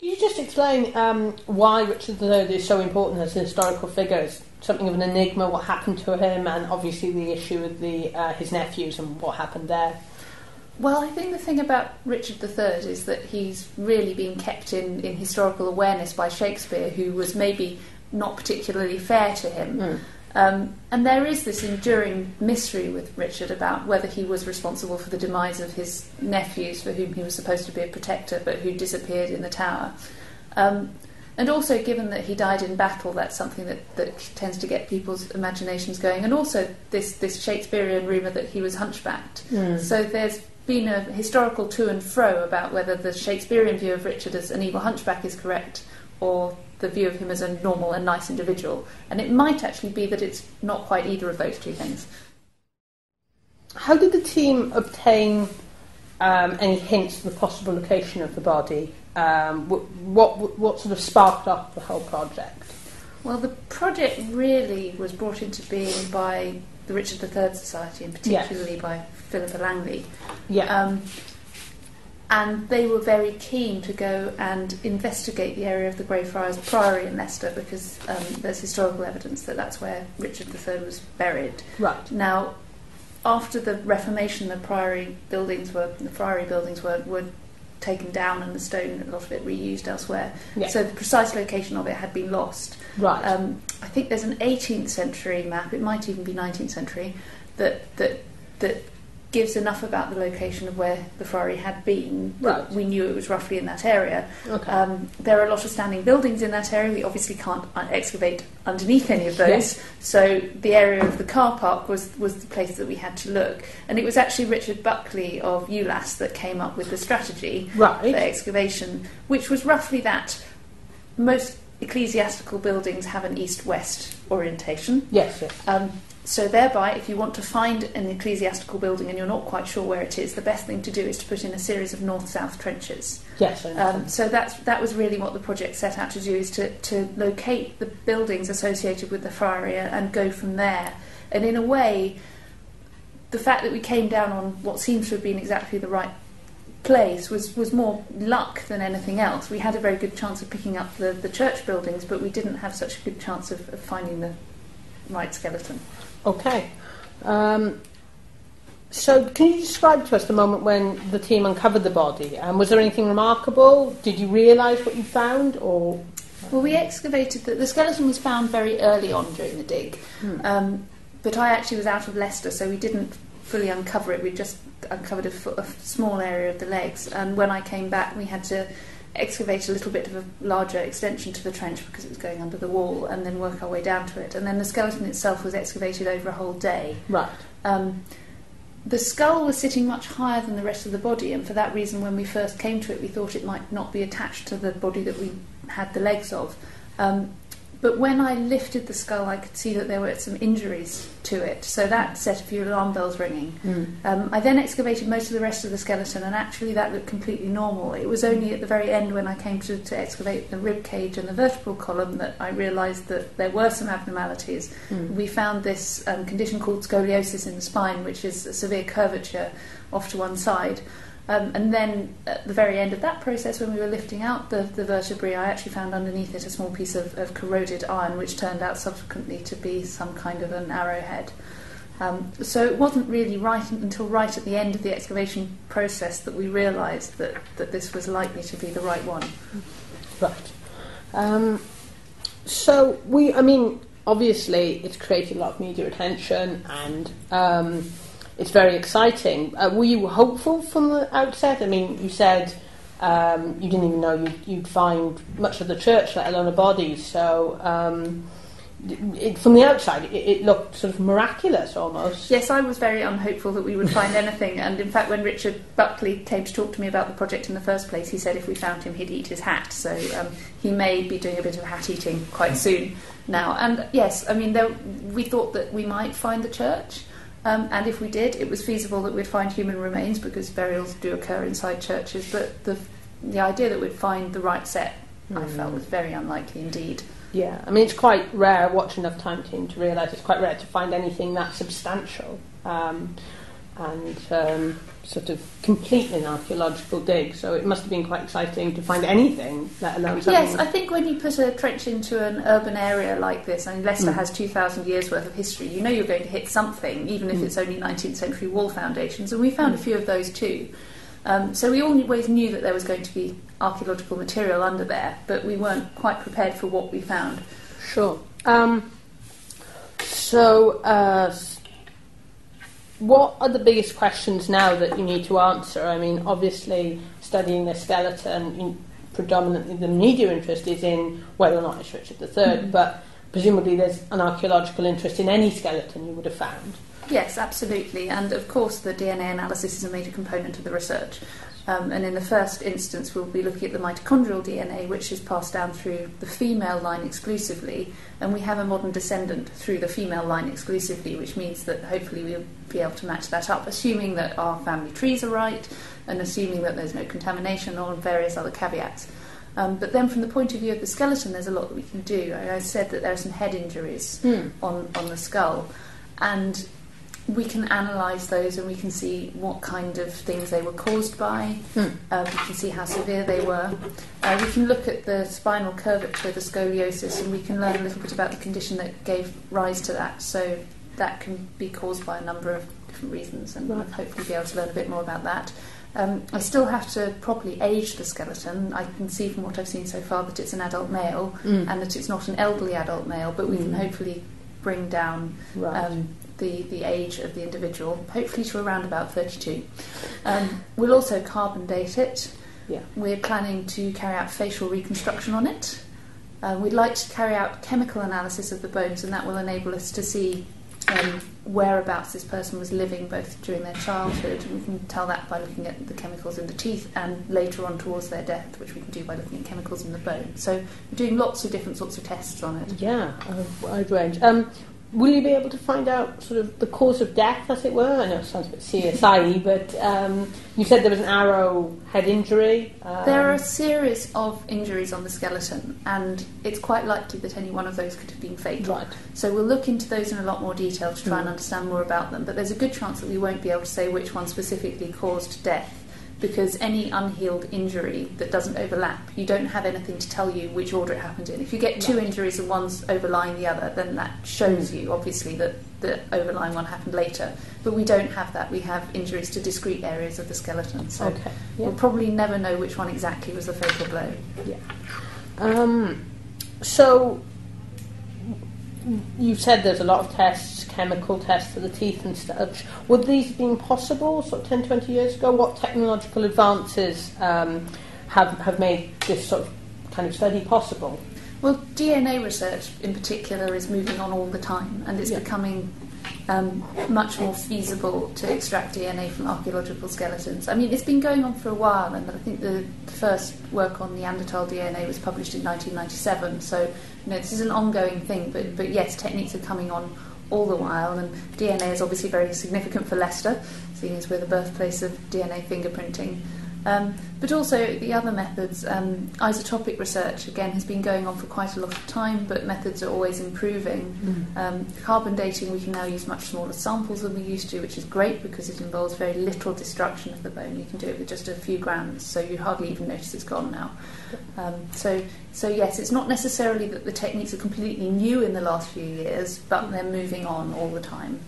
Can you just explain um, why Richard III is so important as a historical figure? It's something of an enigma, what happened to him, and obviously the issue with the, uh, his nephews and what happened there. Well, I think the thing about Richard III is that he's really been kept in, in historical awareness by Shakespeare, who was maybe not particularly fair to him. Mm. Um, and there is this enduring mystery with Richard about whether he was responsible for the demise of his nephews, for whom he was supposed to be a protector, but who disappeared in the tower. Um, and also, given that he died in battle, that's something that, that tends to get people's imaginations going. And also, this, this Shakespearean rumour that he was hunchbacked. Mm. So there's been a historical to and fro about whether the Shakespearean view of Richard as an evil hunchback is correct or the view of him as a normal and nice individual. And it might actually be that it's not quite either of those two things. How did the team obtain um, any hints of the possible location of the body? Um, what, what, what sort of sparked off the whole project? Well, the project really was brought into being by the Richard III Society, and particularly Yes. by Philippa Langley. Yeah. Um, and they were very keen to go and investigate the area of the Greyfriars Priory in Leicester because um, there's historical evidence that that's where Richard III was buried. right. Now, after the Reformation, the priory buildings were the friary buildings were, were taken down and the stone, a lot of it reused elsewhere. Yeah. So the precise location of it had been lost. right. Um, I think there's an 18th century map, it might even be 19th century, that that that gives enough about the location of where the friary had been. Right. We knew it was roughly in that area. okay. Um, there are a lot of standing buildings in that area. We obviously can't uh, excavate underneath any of those. Yes. So the area of the car park was, was the place that we had to look. And it was actually Richard Buckley of ULAS that came up with the strategy for excavation, which was roughly that most ecclesiastical buildings have an east-west orientation. Yes, yes. Um, so thereby, if you want to find an ecclesiastical building and you're not quite sure where it is, the best thing to do is to put in a series of north-south trenches. Yes, Um, so that's, that was really what the project set out to do, is to, to locate the buildings associated with the friary and go from there. And in a way, the fact that we came down on what seems to have been exactly the right place was, was more luck than anything else. We had a very good chance of picking up the, the church buildings, but we didn't have such a good chance of, of finding the right skeleton. Okay. Um, so, can you describe to us the moment when the team uncovered the body? And was there anything remarkable? Did you realise what you found, or? Well, we excavated the, the skeleton was found very early on during the dig, hmm. um, but I actually was out of Leicester, so we didn't fully uncover it. We just uncovered a, a small area of the legs, and when I came back, we had to excavate a little bit of a larger extension to the trench because it was going under the wall, and then work our way down to it. And then the skeleton itself was excavated over a whole day. right? Um, the skull was sitting much higher than the rest of the body, and for that reason, when we first came to it, we thought it might not be attached to the body that we had the legs of. Um, but when I lifted the skull, I could see that there were some injuries to it, so that set a few alarm bells ringing. Mm. Um, I then excavated most of the rest of the skeleton, and actually that looked completely normal. It was only at the very end when I came to, to excavate the rib cage and the vertebral column that I realised that there were some abnormalities. Mm. We found this um, condition called scoliosis in the spine, which is a severe curvature off to one side. Um, and then at the very end of that process, when we were lifting out the, the vertebrae, I actually found underneath it a small piece of, of corroded iron, which turned out subsequently to be some kind of an arrowhead. Um, so it wasn't really right until right at the end of the excavation process that we realised that, that this was likely to be the right one. Right. Um, so we, I mean, obviously, it's created a lot of media attention, and um, it's very exciting. Uh, were you hopeful from the outset? I mean, you said um, you didn't even know you'd, you'd find much of the church, let alone a body. So. Um, it, from the outside, it, it looked sort of miraculous almost. Yes, I was very unhopeful that we would find anything, and in fact, when Richard Buckley came to talk to me about the project in the first place, he said if we found him, he'd eat his hat. So um, he may be doing a bit of hat eating quite soon now. And yes, I mean, there, we thought that we might find the church. Um, and if we did, it was feasible that we'd find human remains because burials do occur inside churches. But the the idea that we'd find the right set, I felt, was very unlikely indeed. Yeah, I mean, it's quite rare, Watching enough time team to realise it's quite rare to find anything that substantial. Um, and um, sort of complete an archaeological dig. So it must have been quite exciting to find anything, let alone something. Yes, I think when you put a trench into an urban area like this, I mean, Leicester Mm. has 2,000 years worth of history, you know you're going to hit something, even if Mm. it's only 19th century wall foundations, and we found a few of those too. Um, so we always knew that there was going to be archaeological material under there, but we weren't quite prepared for what we found. Sure. Um, so, uh, what are the biggest questions now that you need to answer? I mean, obviously, studying the skeleton, predominantly the media interest is in whether or not it's Richard III, mm-hmm. but presumably there's an archaeological interest in any skeleton you would have found. Yes, absolutely. And of course, the DNA analysis is a major component of the research. Um, and in the first instance, we'll be looking at the mitochondrial DNA, which is passed down through the female line exclusively. And we have a modern descendant through the female line exclusively, which means that hopefully we'll be able to match that up, assuming that our family trees are right and assuming that there's no contamination or various other caveats. Um, but then, from the point of view of the skeleton, there's a lot that we can do. I, I said that there are some head injuries on, on the skull, and we can analyse those and we can see what kind of things they were caused by. Hmm. Uh, we can see how severe they were. Uh, we can look at the spinal curvature, the scoliosis, and we can learn a little bit about the condition that gave rise to that. So that can be caused by a number of different reasons, and Right. we'll hopefully be able to learn a bit more about that. Um, I still have to properly age the skeleton. I can see from what I've seen so far that it's an adult male Mm. and that it's not an elderly adult male, but we can Mm. hopefully bring down right. um, the, the age of the individual, hopefully to around about 32. Um, we'll also carbon date it. Yeah. We're planning to carry out facial reconstruction on it. Uh, we'd like to carry out chemical analysis of the bones, and that will enable us to see um, whereabouts this person was living both during their childhood, we can tell that by looking at the chemicals in the teeth, and later on towards their death, which we can do by looking at chemicals in the bone. So we're doing lots of different sorts of tests on it. Yeah, a wide range. Um, will you be able to find out sort of the cause of death, as it were? I know it sounds a bit CSI, but um, you said there was an arrow head injury. Um, There are a series of injuries on the skeleton, and it's quite likely that any one of those could have been fatal. Right. So we'll look into those in a lot more detail to try and Mm. understand more about them. But there's a good chance that we won't be able to say which one specifically caused death, because any unhealed injury that doesn't overlap, you don't have anything to tell you which order it happened in. If you get two Right. injuries and one's overlying the other, then that shows you obviously that the overlying one happened later. But we don't have that. We have injuries to discrete areas of the skeleton. So Okay. Yeah. we'll probably never know which one exactly was the fatal blow. Um, so you said there's a lot of tests, chemical tests for the teeth and such. Would these have been possible sort of 10, 20 years ago? What technological advances um, have, have made this sort of kind of study possible? Well, DNA research in particular is moving on all the time, and it's Yeah. becoming um, much more feasible to extract DNA from archaeological skeletons. I mean, it's been going on for a while, and I think the first work on Neanderthal DNA was published in 1997. So, you know, this is an ongoing thing. But, but yes, techniques are coming on all the while, and DNA is obviously very significant for Leicester, seeing as we're the birthplace of DNA fingerprinting. Um, but also the other methods, um, isotopic research again has been going on for quite a lot of time, but methods are always improving. Um, carbon dating, we can now use much smaller samples than we used to, which is great because it involves very little destruction of the bone. You can do it with just a few grams, so you hardly even notice it's gone now. Um, so, so yes, it's not necessarily that the techniques are completely new in the last few years, but they're moving on all the time.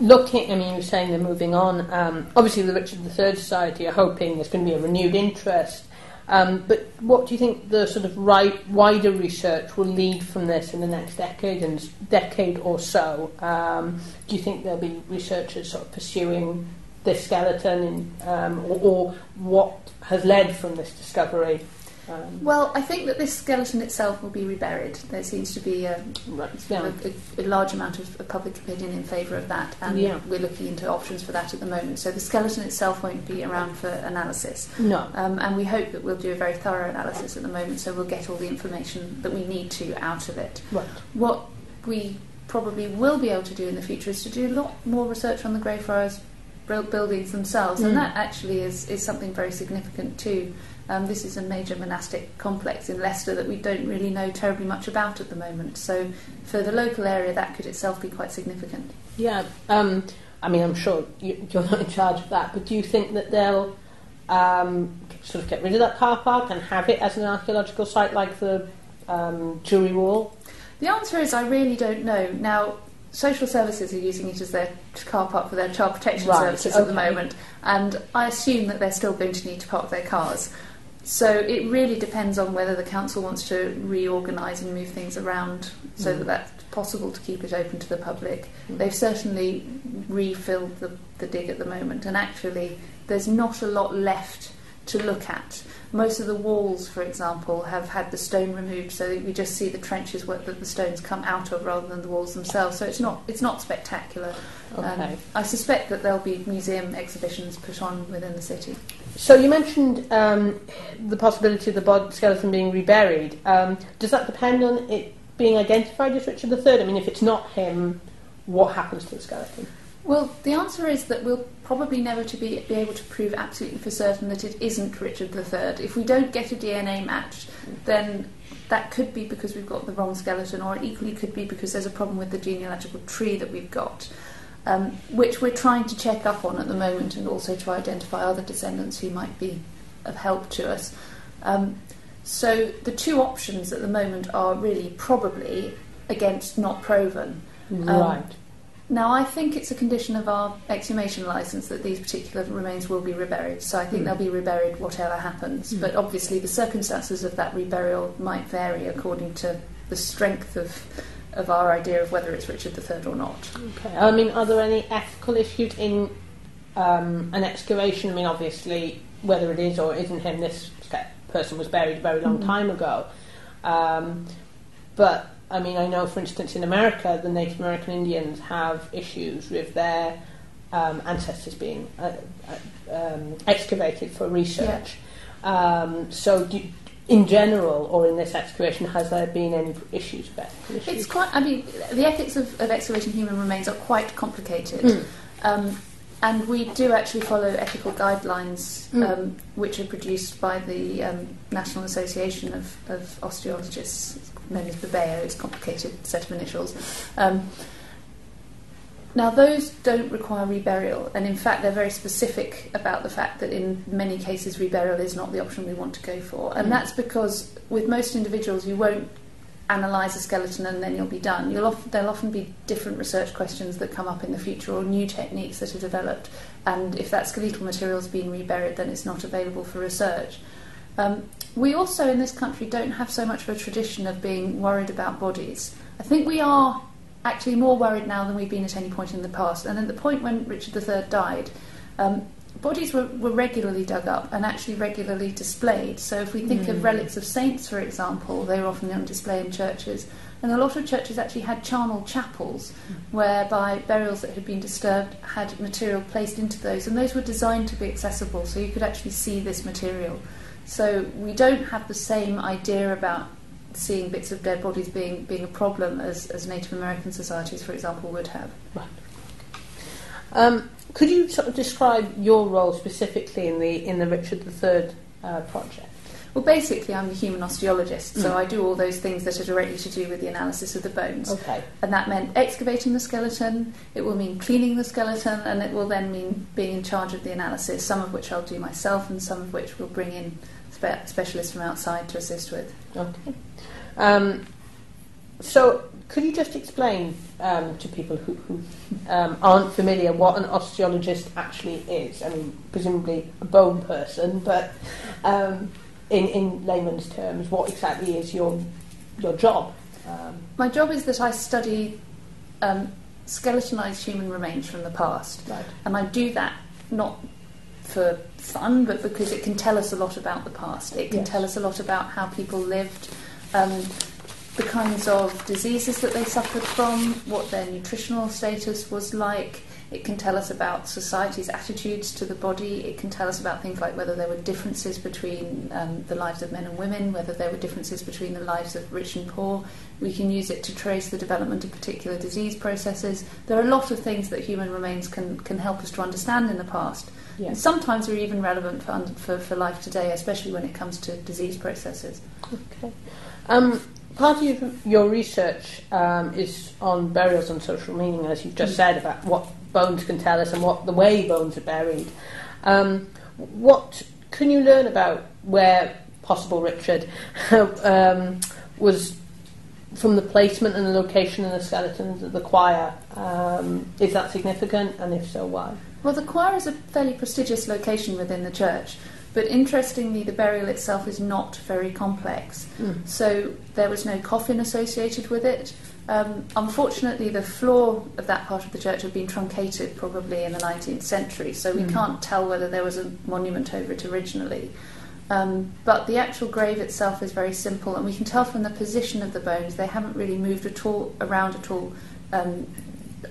looking, I mean, you were saying they're moving on. Um, obviously, the Richard III Society are hoping there's going to be a renewed interest. Um, but what do you think the sort of right, wider research will lead from this in the next decade and decade or so? Um, do you think there'll be researchers sort of pursuing this skeleton, in, um, or, or what has led from this discovery Um, Well, I think that this skeleton itself will be reburied. There seems to be a, right, yeah. a, a large amount of public opinion in favour of that, and Yeah. we're looking into options for that at the moment. So the skeleton itself won't be around for analysis, No. um, and we hope that we'll do a very thorough analysis at the moment, so we'll get all the information that we need to out of it. Right. What we probably will be able to do in the future is to do a lot more research on the Greyfriars buildings themselves, Mm. and that actually is, is something very significant too. Um, this is a major monastic complex in Leicester that we don't really know terribly much about at the moment. So, for the local area, that could itself be quite significant. Yeah, um, I mean, I'm sure you, you're not in charge of that, but do you think that they'll um, sort of get rid of that car park and have it as an archaeological site like the um, Jewry Wall? The answer is I really don't know. Now, social services are using it as their car park for their child protection Right, services at the moment, and I assume that they're still going to need to park their cars. So it really depends on whether the council wants to reorganise and move things around so Mm. that that's possible to keep it open to the public. Mm. They've certainly refilled the, the dig at the moment, and actually, there's not a lot left to look at. Most of the walls, for example, have had the stone removed, so that we just see the trenches where that the stones come out of, rather than the walls themselves. So it's not it's not spectacular. Um, I suspect that there'll be museum exhibitions put on within the city. So you mentioned um, the possibility of the bod skeleton being reburied. Um, does that depend on it being identified as Richard III? I mean, if it's not him, what happens to the skeleton? Well, the answer is that we'll probably never to be, be able to prove absolutely for certain that it isn't Richard III. If we don't get a DNA match, then that could be because we've got the wrong skeleton, or it equally could be because there's a problem with the genealogical tree that we've got, um, which we're trying to check up on at the moment and also to identify other descendants who might be of help to us. Um, so the two options at the moment are really probably against not proven. right. Now, I think it's a condition of our exhumation licence that these particular remains will be reburied. So I think Mm. they'll be reburied whatever happens. Mm. But obviously, the circumstances of that reburial might vary according to the strength of of our idea of whether it's Richard III or not. Okay. I mean, are there any ethical issues in um, an excavation? I mean, obviously, whether it is or isn't him, this person was buried a very long Mhm. time ago. Um, but I mean, I know, for instance, in America, the Native American Indians have issues with their um, ancestors being uh, uh, um, excavated for research. Um, so, do, in general, or in this excavation, has there been any issues about issues? It's quite. I mean, the ethics of, of excavating human remains are quite complicated. Mm. Um, and we do actually follow ethical guidelines Mm. um, which are produced by the um, National Association of, of Osteologists, known as Babeo, it's a complicated set of initials. Um, now, those don't require reburial, and in fact, they're very specific about the fact that in many cases, reburial is not the option we want to go for. And mm. that's because with most individuals, you won't analyse a skeleton and then you'll be done. You'll often, there'll often be different research questions that come up in the future or new techniques that are developed. And if that skeletal material's being reburied, then it's not available for research. Um, we also in this country don't have so much of a tradition of being worried about bodies. I think we are actually more worried now than we've been at any point in the past. And at the point when Richard III died, um, bodies were, were regularly dug up and actually regularly displayed. So if we think Mm. of relics of saints, for example, they were often on display in churches. And a lot of churches actually had charnel chapels, whereby burials that had been disturbed had material placed into those, and those were designed to be accessible, so you could actually see this material. So we don't have the same idea about seeing bits of dead bodies being, being a problem as, as Native American societies, for example, would have. Um, could you sort of describe your role specifically in the in the Richard III uh, project? Well, basically, I'm a human osteologist, so Mm. I do all those things that are directly to do with the analysis of the bones. Okay. And that meant excavating the skeleton, it will mean cleaning the skeleton, and it will then mean being in charge of the analysis, some of which I'll do myself, and some of which we'll bring in spe- specialists from outside to assist with. Okay. Um, so, could you just explain um, to people who, who um, aren't familiar what an osteologist actually is? I mean, presumably a bone person, but um, in, in layman's terms, what exactly is your your job? Um, My job is that I study um, skeletonized human remains from the past, right. and I do that not for fun, but because it can tell us a lot about the past. It can Yes. tell us a lot about how people lived, um, the kinds of diseases that they suffered from, what their nutritional status was like. It can tell us about society's attitudes to the body. It can tell us about things like whether there were differences between um, the lives of men and women, whether there were differences between the lives of rich and poor. We can use it to trace the development of particular disease processes. There are a lot of things that human remains can, can help us to understand in the past. Yeah. And sometimes they're even relevant for, for, for life today, especially when it comes to disease processes. Okay. Um, part of your research um, is on burials and social meaning, as you've just Mm. said about what bones can tell us and what the way bones are buried. Um, what can you learn about where possible Richard um, was from the placement and the location of the skeletons of the choir? Um, is that significant, and if so, why? Well, the choir is a fairly prestigious location within the church. But interestingly, the burial itself is not very complex. Mm. So there was no coffin associated with it. Um, unfortunately, the floor of that part of the church had been truncated probably in the 19th century, so we Mm. can't tell whether there was a monument over it originally. Um, but the actual grave itself is very simple, and we can tell from the position of the bones they haven't really moved at all around at all um,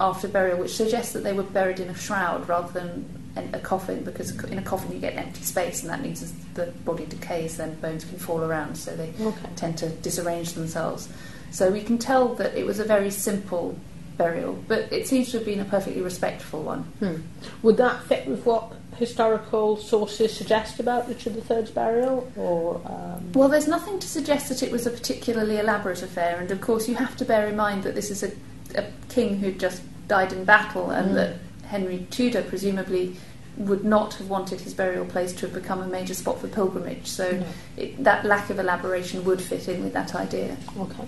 after burial, which suggests that they were buried in a shroud rather than a coffin, because in a coffin you get empty space, and that means as the body decays, then bones can fall around, so they Okay. tend to disarrange themselves. So we can tell that it was a very simple burial, but it seems to have been a perfectly respectful one. Hmm. Would that fit with what historical sources suggest about Richard III's burial, or um, Well, there's nothing to suggest that it was a particularly elaborate affair, and of course, you have to bear in mind that this is a, a king who'd just died in battle, and Mm. that Henry Tudor presumably would not have wanted his burial place to have become a major spot for pilgrimage. So No. it, that lack of elaboration would fit in with that idea. Okay.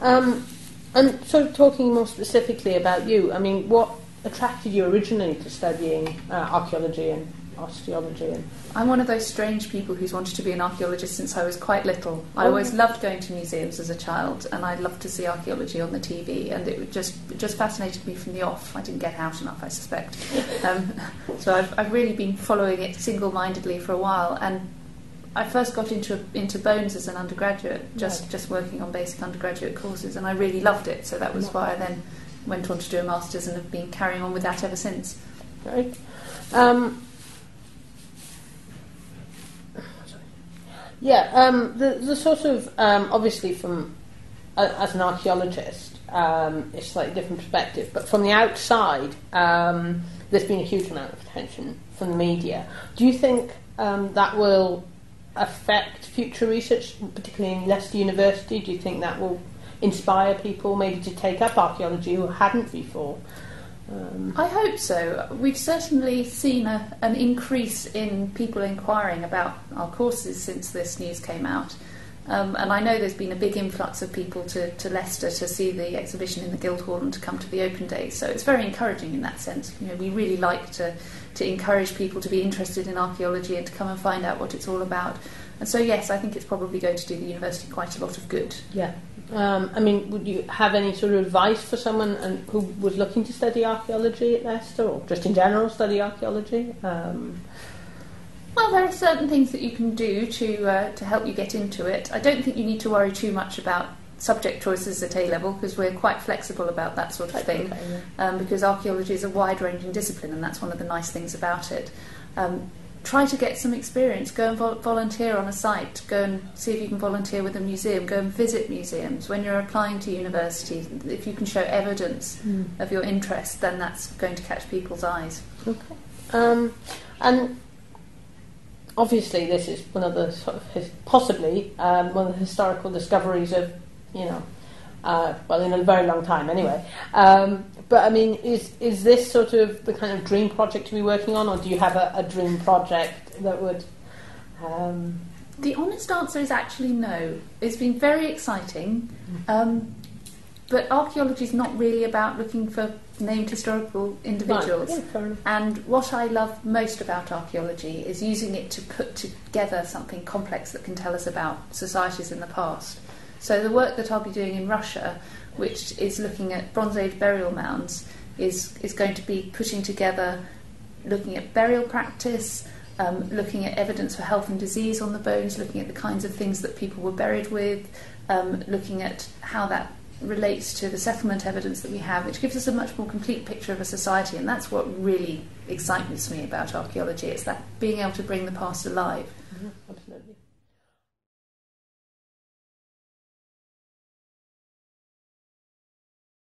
Um, and sort of talking more specifically about you, I mean, what attracted you originally to studying uh, archaeology and osteology? And I'm one of those strange people who's wanted to be an archaeologist since I was quite little. I Oh. always loved going to museums as a child, and I loved to see archaeology on the TV, and it just it just fascinated me from the off. I didn't get out enough, I suspect. Um, so I've, I've really been following it single-mindedly for a while, and I first got into into bones as an undergraduate, just Right. just working on basic undergraduate courses, and I really loved it. So that was why I then went on to do a masters and have been carrying on with that ever since. right. Um, yeah, um, the the sort of um, obviously from uh, as an archaeologist, um, it's a slightly different perspective, but from the outside, um, there's been a huge amount of attention from the media. Do you think um, that will affect future research, particularly in Leicester University? Do you think that will inspire people maybe to take up archaeology who hadn't before? Um, I hope so. We've certainly seen a, an increase in people inquiring about our courses since this news came out. Um, and I know there's been a big influx of people to, to Leicester to see the exhibition in the Guildhall and to come to the open day. So it's very encouraging in that sense. You know, we really like to, to encourage people to be interested in archaeology and to come and find out what it's all about. And so, yes, I think it's probably going to do the university quite a lot of good. Yeah. Um, I mean, would you have any sort of advice for someone and, who was looking to study archaeology at Leicester, or just in general study archaeology? Um, Well, there are certain things that you can do to uh, to help you get into it. I don't think you need to worry too much about subject choices at A level because we're quite flexible about that sort of thing. okay, yeah. Um, because archaeology is a wide-ranging discipline, and that's one of the nice things about it. Um, try to get some experience. Go and vol- volunteer on a site. Go and see if you can volunteer with a museum. Go and visit museums. When you're applying to university, if you can show evidence Mm. of your interest, then that's going to catch people's eyes. Okay. Um, and obviously, this is one of the sort of his, possibly um, one of the historical discoveries of you know, uh, well, in a very long time anyway. Um, but I mean, is is this sort of the kind of dream project to be working on, or do you have a, a dream project that would? Um, The honest answer is actually no. It's been very exciting, um, but archaeology is not really about looking for named historical individuals. Right, yeah. And what I love most about archaeology is using it to put together something complex that can tell us about societies in the past. So the work that I'll be doing in Russia, which is looking at Bronze Age burial mounds, is is going to be putting together, looking at burial practice, um, looking at evidence for health and disease on the bones, looking at the kinds of things that people were buried with, um, looking at how that relates to the settlement evidence that we have, which gives us a much more complete picture of a society, and that's what really excites me about archaeology. It's that being able to bring the past alive.